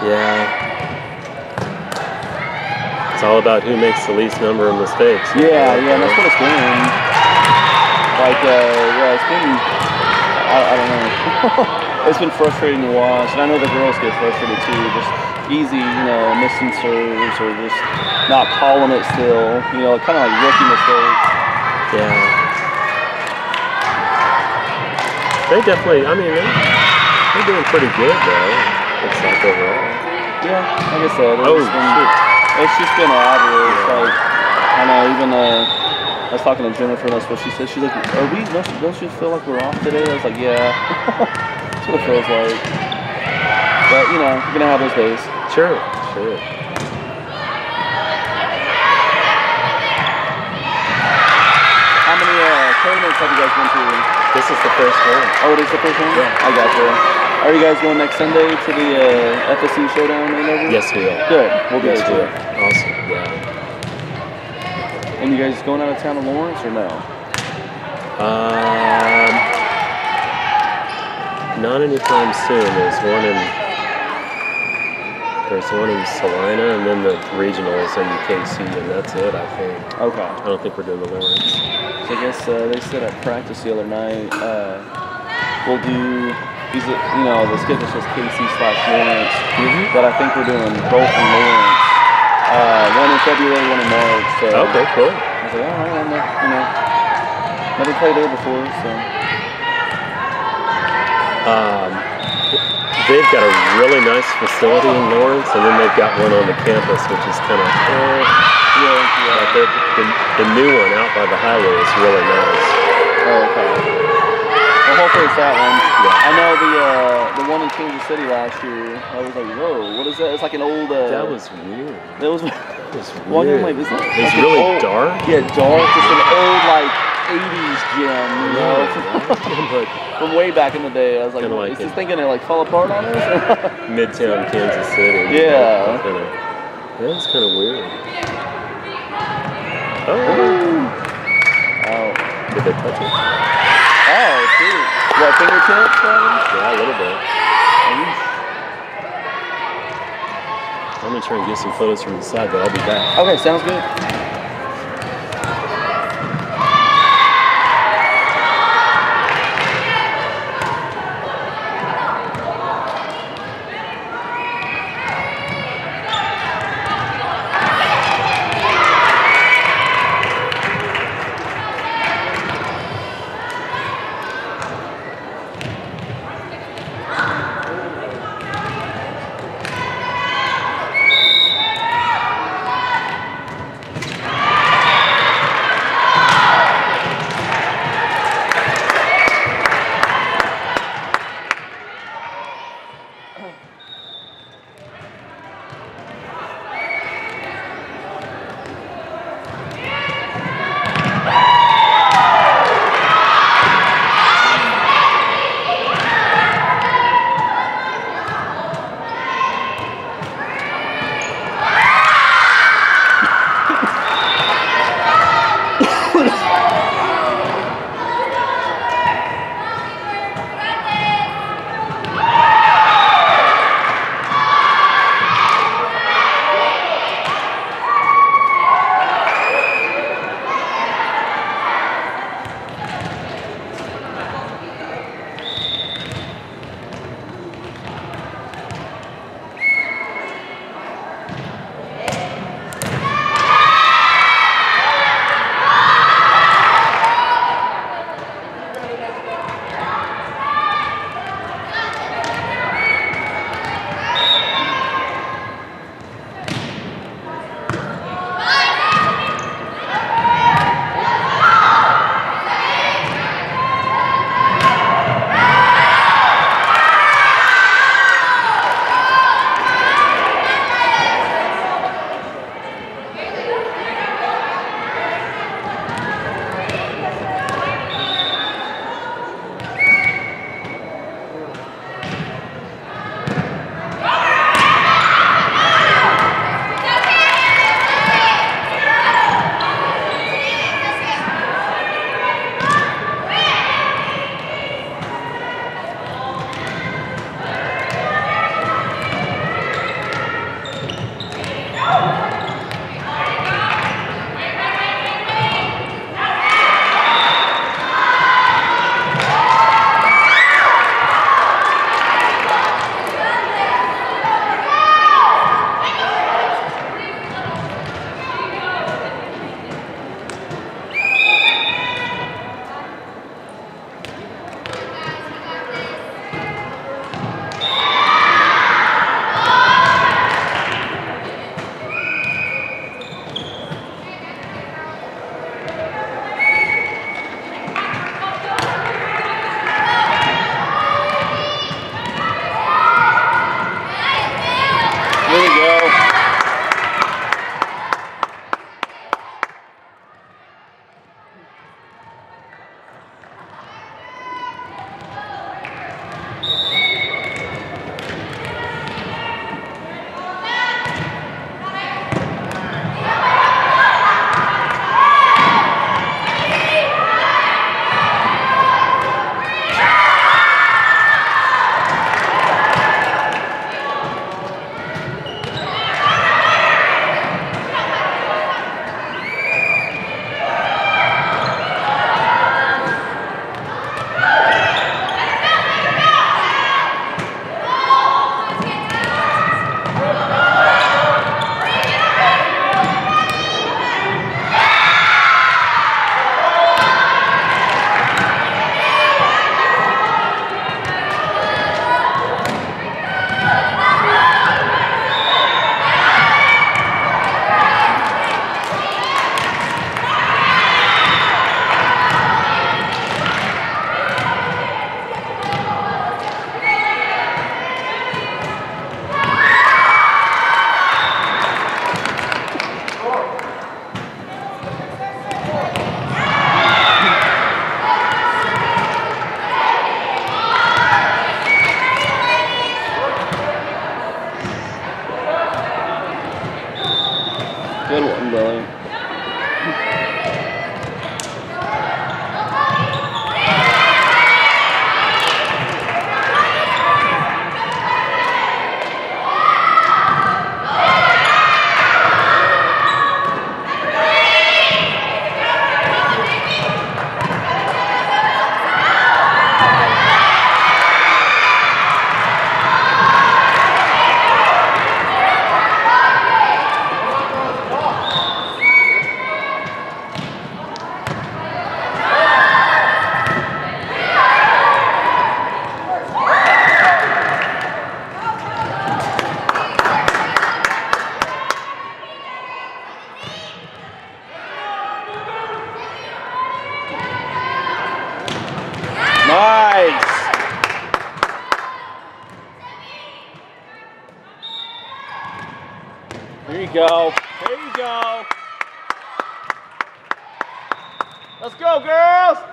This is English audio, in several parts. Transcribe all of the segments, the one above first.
Yeah. It's all about who makes the least number of mistakes. Yeah, yeah, and that's what it's been. Like, uh, yeah, it's been, I, I don't know. it's been frustrating to watch, and I know the girls get frustrated too. Just easy, you know, missing serves or just not calling it still. You know, kind of like rookie mistakes. Yeah. They definitely, I mean, they, they're doing pretty good though. Looks like overall. Yeah, like I said, it's, Oh, been, shoot. it's just been average. Yeah. Like, I know, even uh, I was talking to Jennifer, and that's what she said. She's like, "Are we? Don't you, don't you feel like we're off today?" I was like, "Yeah." that's what it feels like. But you know, you're gonna have those days. Sure, sure. How many uh, tournaments have you guys been to? This is the first one. Oh, it is the first one. Yeah. I got you. Are you guys going next Sunday to the uh, FSC Showdown in Andover? Yes, we are. Good. We'll be Yes, there we too. are. Awesome. Yeah. And you guys going out of town to Lawrence or no? Um, not anytime soon. There's one in there's one in Salina, and then the regionals in KC, and that's it. I think. Okay. I don't think we're doing the Lawrence. So I guess uh, they said at practice the other night, uh, we'll do, these, are- you know, the schedule says KC slash Lawrence, Mhm. but I think we're doing both in Lawrence. Uh, one in February, one in March. So Okay, cool. I was like, all right, I'm not, you know, never played there before, so. Um, they've got a really nice facility in Lawrence, and then they've got one on the campus, which is kind of. Eh, Yeah, but yeah. the, the, the new one out by the highway is really nice. Oh, okay. Well, hopefully it's that one. Yeah. I know the uh, the one in Kansas City last year. I was like, whoa, what is that? It's like an old. Uh, That was weird. That was. That was weird. like, is that It was like really old- dark. Yeah, dark. Just an old like '80s gym, you know, but from way back in the day. I was like, Kinda like is this thinking it. thing gonna like fall apart on us? Midtown Kansas City. Yeah. That was kind of weird. Oh, oh, did they touch it? Fingertips? Yeah, a little bit. I'm gonna try and get some photos from the side, but I'll be back. Okay, sounds good. Go. There you go. Let's go, girls!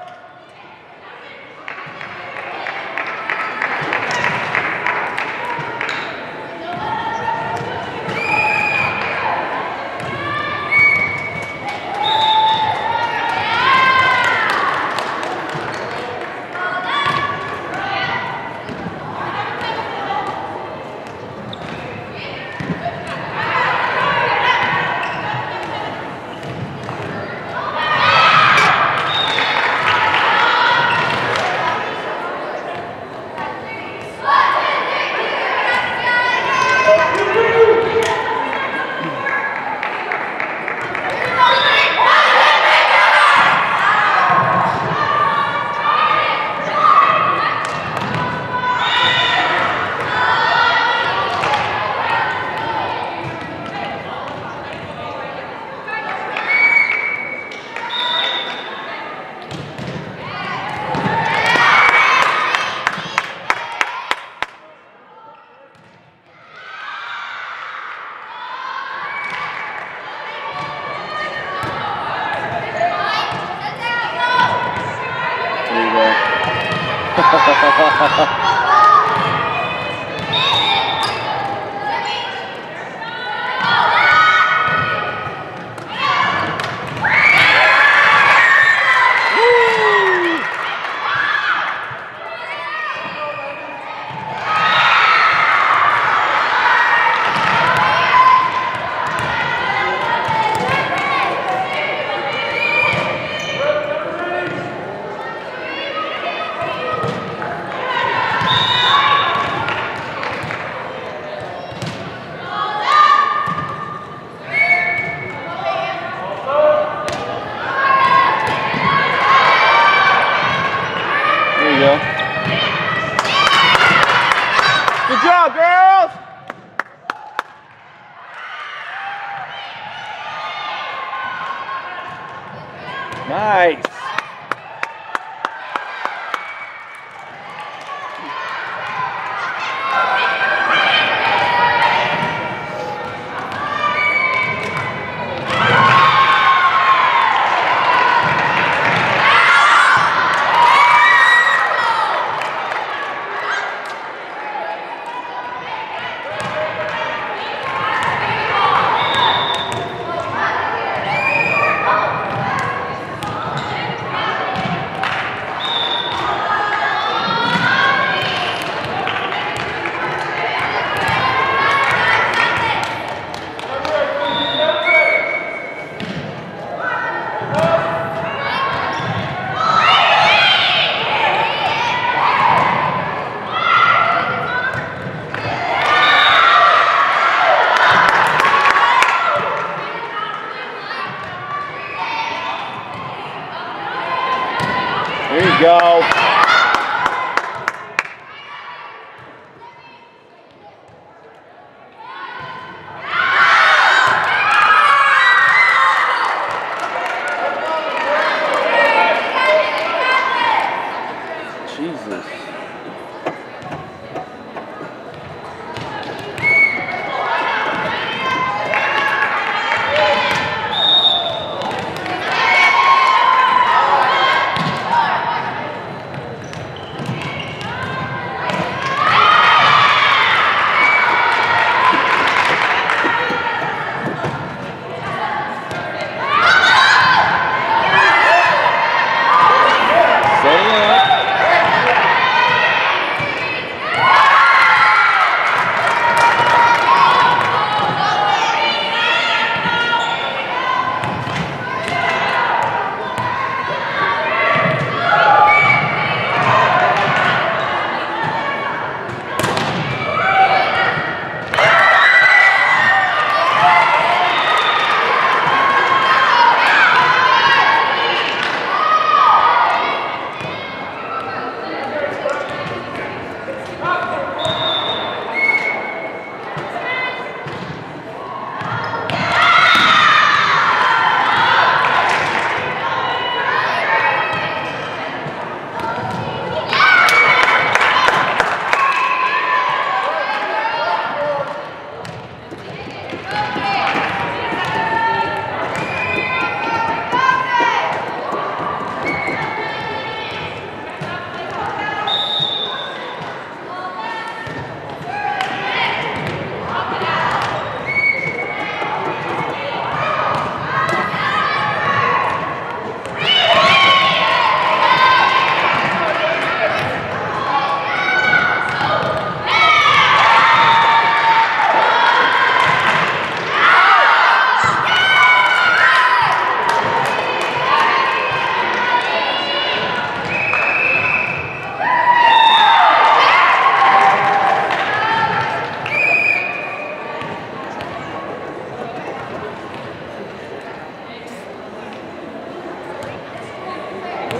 ハハハハ。Nice. There you go.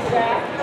Zach.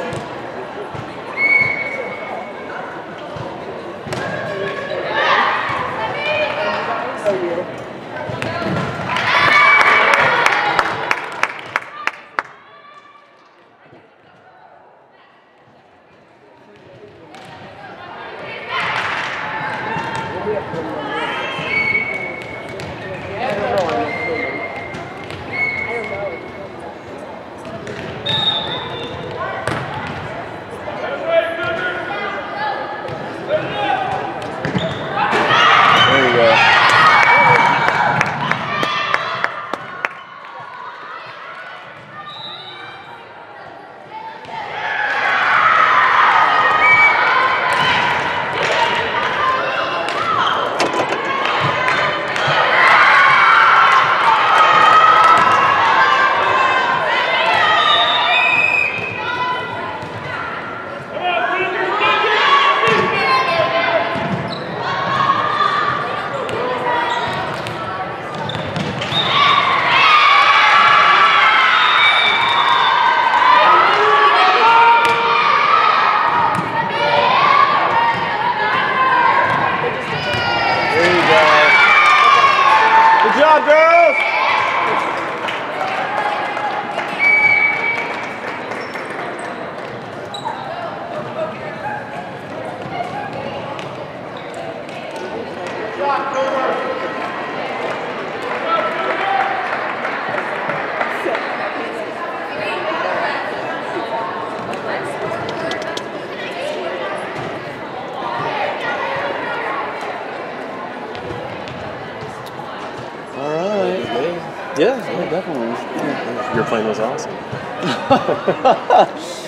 Yeah, yeah, oh, definitely. Your plane was awesome.